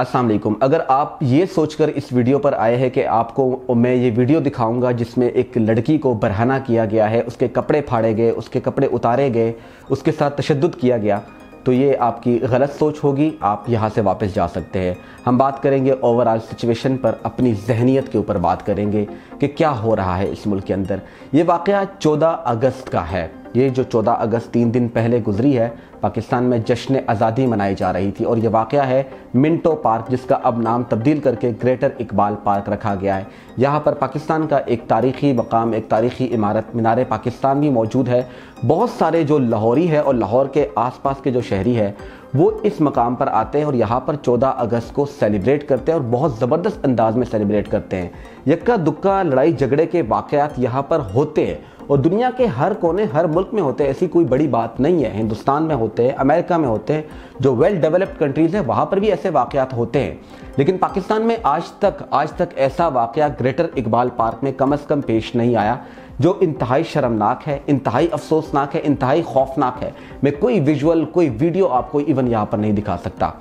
अस्सलाम वालेकुम। अगर आप ये सोचकर इस वीडियो पर आए हैं कि आपको मैं ये वीडियो दिखाऊँगा जिसमें एक लड़की को बरहना किया गया है, उसके कपड़े फाड़े गए, उसके कपड़े उतारे गए, उसके साथ तशद किया गया तो ये आपकी गलत सोच होगी, आप यहाँ से वापस जा सकते हैं। हम बात करेंगे ओवरऑल सिचुएशन पर, अपनी जहनीत के ऊपर बात करेंगे। कि क्या हो रहा है इस मुल्क के अंदर। ये वाक़ 14 अगस्त का है। ये जो 14 अगस्त तीन दिन पहले गुजरी है, पाकिस्तान में जश्न आज़ादी मनाई जा रही थी और ये वाक़ है मिंटो पार्क, जिसका अब नाम तब्दील करके ग्रेटर इकबाल पार्क रखा गया है। यहाँ पर पाकिस्तान का एक तारीख़ी मकाम, एक तारीख़ी इमारत, मीनार पाकिस्तान भी मौजूद है। बहुत सारे जो लाहौरी है और लाहौर के आस पास के जो शहरी है वो इस मकाम पर आते हैं और यहाँ पर 14 अगस्त को सेलिब्रेट करते हैं और बहुत ज़बरदस्त अंदाज में सेलिब्रेट करते हैं। यक्का दुक्का लड़ाई झगड़े के वाक़ात यहाँ पर होते हैं। और दुनिया के हर कोने, हर मुल्क में होते हैं, ऐसी कोई बड़ी बात नहीं है। हिंदुस्तान में होते हैं, अमेरिका में होते हैं, जो वेल डेवलप्ड कंट्रीज़ हैं, वहाँ पर भी ऐसे वाक़ात होते हैं। लेकिन पाकिस्तान में आज तक आज तक ऐसा वाक़ ग्रेटर इकबाल पार्क में कम अज़ कम पेश नहीं आया, जो इंतहाई शर्मनाक है, इंतहाई अफसोसनाक है, इंतहाई खौफनाक है। मैं कोई विजुअल कोई वीडियो आपको इवन यहाँ पर नहीं दिखा सकता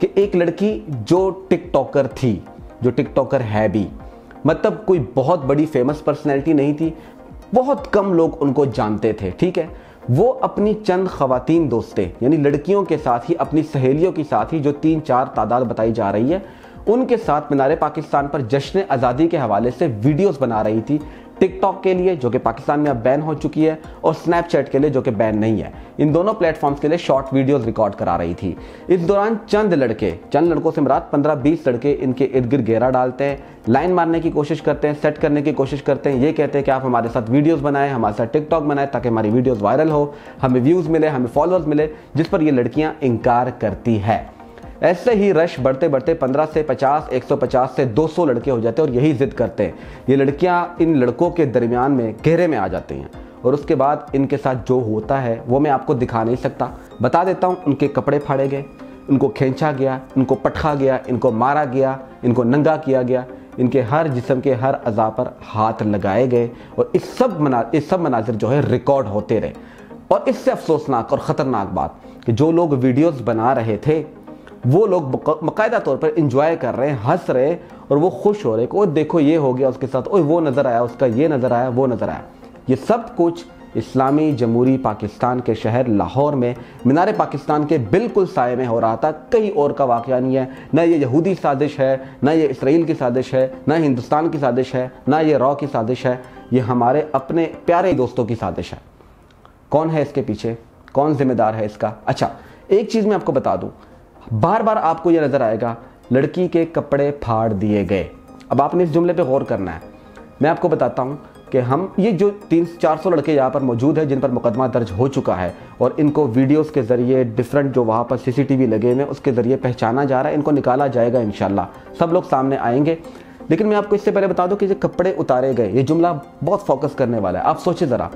कि एक लड़की जो टिकटॉकर थी, जो टिकटॉकर है भी मतलब कोई बहुत बड़ी फ़ेमस पर्सनैलिटी नहीं थी बहुत कम लोग उनको जानते थे, ठीक है? वो अपनी चंद खातन दोस्तें, यानी लड़कियों के साथ ही, अपनी सहेलियों के साथ ही जो तीन चार तादाद बताई जा रही है, उनके साथ मीनारे पाकिस्तान पर जश्न आज़ादी के हवाले से वीडियोस बना रही थी टिकटॉक के लिए, जो कि पाकिस्तान में अब बैन हो चुकी है, और स्नैपचैट के लिए, जो कि बैन नहीं है। इन दोनों प्लेटफॉर्म्स के लिए शॉर्ट वीडियोस रिकॉर्ड करा रही थी। इस दौरान चंद लड़के, चंद लड़कों से पंद्रह बीस लड़के इनके इर्द गिर्द घेरा डालते हैं लाइन मारने की कोशिश करते हैं सेट करने की कोशिश करते हैं, ये कहते हैं कि आप हमारे साथ वीडियोज़ बनाएँ, हमारे साथ टिकटॉक बनाएँ, ताकि हमारी वीडियोज़ वायरल हो, हमें व्यूज़ मिले, हमें फॉलोअर्स मिले, जिस पर ये लड़कियाँ इनकार करती है। ऐसे ही रश बढ़ते बढ़ते 15 से 50, 150 से 200 लड़के हो जाते हैं और यही जिद करते हैं। ये लड़कियाँ इन लड़कों के दरमियान में गहरे में आ जाती हैं और उसके बाद इनके साथ जो होता है वो मैं आपको दिखा नहीं सकता। बता देता हूँ उनके कपड़े फाड़े गए उनको खींचा गया उनको पटखा गया इनको मारा गया इनको नंगा किया गया। इनके हर जिसम के हर अज़ा पर हाथ लगाए गए और इस सब मना इस सब मनाजिर जो है रिकॉर्ड होते रहे। और इससे अफसोसनाक और ख़तरनाक बात कि जो लोग वीडियोस बना रहे थे वो लोग बाकायदा तौर पर इंजॉय कर रहे हैं, हंस रहे हैं और वो खुश हो रहे हैं कि देखो, ये हो गया उसके साथ ओए वो नज़र आया, उसका ये नज़र आया, वो नज़र आया। ये सब कुछ इस्लामी जमहूरी पाकिस्तान के शहर लाहौर में, मीनार पाकिस्तान के बिल्कुल साय में हो रहा था। कहीं और का वाक़ नहीं है। न ये यहूदी साजिश है, न ये इसराइल की साजिश है, न हिंदुस्तान की साजिश है, न ये रॉ की साजिश है। ये हमारे अपने प्यारे दोस्तों की साजिश है। कौन है इसके पीछे? कौन जिम्मेदार है इसका? अच्छा एक चीज़ मैं आपको बता दूँ। बार बार आपको यह नज़र आएगा, लड़की के कपड़े फाड़ दिए गए। अब आपने इस जुमले पे गौर करना है। मैं आपको बताता हूँ कि हम, ये जो तीन, चार सौ लड़के यहाँ पर मौजूद हैं, जिन पर मुकदमा दर्ज हो चुका है, और इनको वीडियोस के ज़रिए डिफरेंट जो वहाँ पर सीसीटीवी लगे हुए उसके ज़रिए पहचाना जा रहा है, इनको निकाला जाएगा इन सब लोग सामने आएँगे। लेकिन मैं आपको इससे पहले बता दूँ कि जो कपड़े उतारे गए, ये जुमला बहुत फोकस करने वाला है। आप सोचिए ज़रा,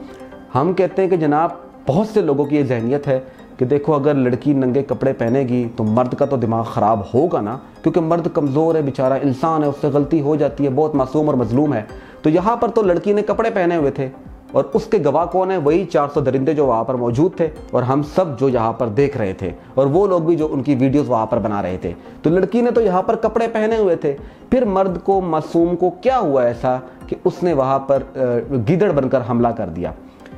हम कहते हैं कि जनाब, बहुत से लोगों की ये जहनीत है कि देखो, अगर लड़की नंगे कपड़े पहनेगी तो मर्द का तो दिमाग ख़राब होगा ना? क्योंकि मर्द कमज़ोर है, बेचारा इंसान है, उससे गलती हो जाती है, बहुत मासूम और मजलूम है। तो यहाँ पर तो लड़की ने कपड़े पहने हुए थे और उसके गवाह कौन है? वही 400 दरिंदे जो वहाँ पर मौजूद थे और हम सब जो यहाँ पर देख रहे थे और वो लोग भी जो उनकी वीडियोस वहाँ पर बना रहे थे। तो लड़की ने तो यहाँ पर कपड़े पहने हुए थे। फिर मर्द को, मासूम को क्या हुआ ऐसा कि उसने वहाँ पर गिदड़ बनकर हमला कर दिया?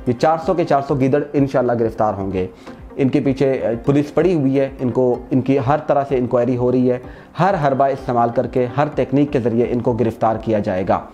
ये 400 के 400 गिदड़ इनशाला गिरफ़्तार होंगे। इनके पीछे पुलिस पड़ी हुई है। इनको, इनकी हर तरह से इंक्वायरी हो रही है। हर हरबा इस्तेमाल करके, हर टेक्निक के ज़रिए इनको गिरफ़्तार किया जाएगा।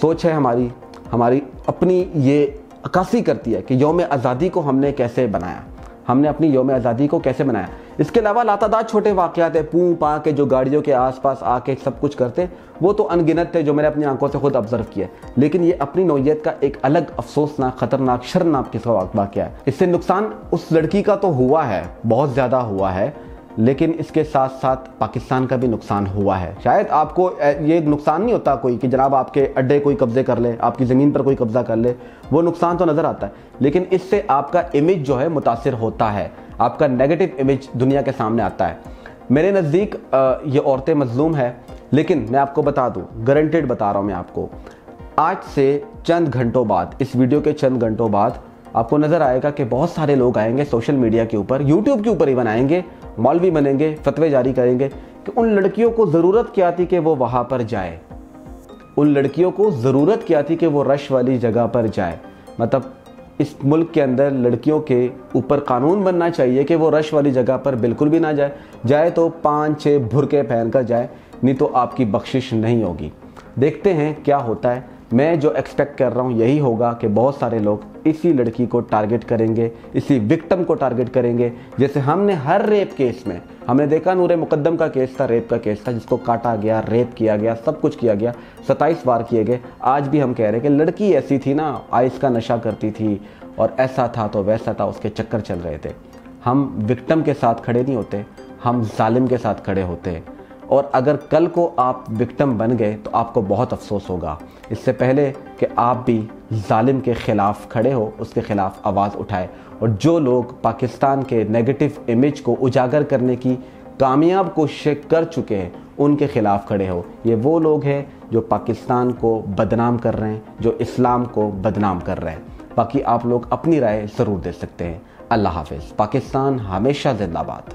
सोच है हमारी हमारी अपनी ये अक्सी करती है कि योम आज़ादी को हमने कैसे बनाया। हमने अपनी योम आज़ादी को कैसे बनाया? इसके अलावा लातादार छोटे वाक़ात है। पू पा के जो गाड़ियों के आसपास आके सब कुछ करते वो तो अनगिनत थे जो मैंने अपनी आँखों से खुद ऑब्ज़र्व किया लेकिन ये अपनी नोयत का एक अलग अफसोसनाक, खतरनाक, शर्मनाक किस्सा वाक़ है। इससे नुकसान उस लड़की का तो हुआ है, बहुत ज़्यादा हुआ है। लेकिन इसके साथ साथ पाकिस्तान का भी नुकसान हुआ है। शायद आपको ये नुकसान नहीं होता कोई कि जनाब आपके अड्डे कोई कब्जे कर ले, आपकी ज़मीन पर कोई कब्जा कर ले, वो नुकसान तो नज़र आता है। लेकिन इससे आपका इमेज जो है मुतासर होता है। आपका नेगेटिव इमेज दुनिया के सामने आता है। मेरे नज़दीक ये औरतें मजलूम है, लेकिन मैं आपको बता दूँ गारंटेड बता रहा हूँ मैं आपको, आज से चंद घंटों बाद, इस वीडियो के चंद घंटों बाद, आपको नज़र आएगा कि बहुत सारे लोग आएँगे सोशल मीडिया के ऊपर यूट्यूब के ऊपर ही बनाएँगे मौलवी बनेंगे, फतवे जारी करेंगे कि उन लड़कियों को ज़रूरत क्या थी कि वो वहाँ पर जाए। उन लड़कियों को ज़रूरत क्या थी कि वो रश वाली जगह पर जाए। मतलब इस मुल्क के अंदर लड़कियों के ऊपर कानून बनना चाहिए कि वो रश वाली जगह पर बिल्कुल भी ना जाए। जाए तो पाँच छः भुरके पहन कर जाए, नहीं तो आपकी बख्शिश नहीं होगी। देखते हैं क्या होता है। मैं जो एक्सपेक्ट कर रहा हूँ, यही होगा कि बहुत सारे लोग इसी लड़की को टारगेट करेंगे, इसी विक्टम को टारगेट करेंगे। जैसे हमने हर रेप केस में, हमने देखा नूर मुकदम का केस था रेप का केस था, जिसको काटा गया रेप किया गया, सब कुछ किया गया, सत्ताईस बार किए गए। आज भी हम कह रहे हैं कि लड़की ऐसी थी ना आइस का नशा करती थी और ऐसा था तो वैसा था, उसके चक्कर चल रहे थे। हम विक्टम के साथ खड़े नहीं होते, हम जालिम के साथ खड़े होते। और अगर कल को आप विक्टम बन गए तो आपको बहुत अफसोस होगा। इससे पहले कि आप भी जालिम के ख़िलाफ़ खड़े हो, उसके ख़िलाफ़ आवाज़ उठाए। और जो लोग पाकिस्तान के नेगेटिव इमेज को उजागर करने की कामयाब कोशिशें कर चुके हैं, उनके ख़िलाफ़ खड़े हो। ये वो लोग हैं जो पाकिस्तान को बदनाम कर रहे हैं, जो इस्लाम को बदनाम कर रहे हैं। बाकी आप लोग अपनी राय ज़रूर दे सकते हैं। अल्लाह हाफिज़। पाकिस्तान हमेशा जिंदाबाद।